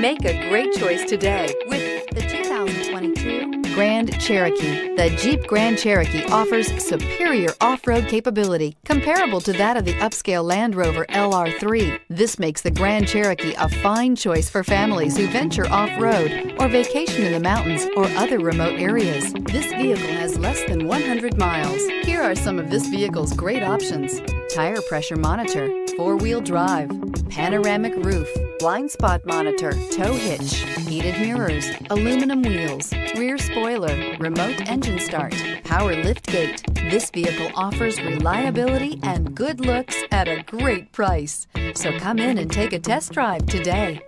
Make a great choice today with the 2022 Grand Cherokee. The Jeep Grand Cherokee offers superior off-road capability comparable to that of the upscale Land Rover LR3. This makes the Grand Cherokee a fine choice for families who venture off-road or vacation in the mountains or other remote areas. This vehicle has less than 100 miles. Here are some of this vehicle's great options. Tire pressure monitor, four-wheel drive, panoramic roof, blind spot monitor, tow hitch, heated mirrors, aluminum wheels, rear spoiler, remote engine start, power lift gate. This vehicle offers reliability and good looks at a great price. So come in and take a test drive today.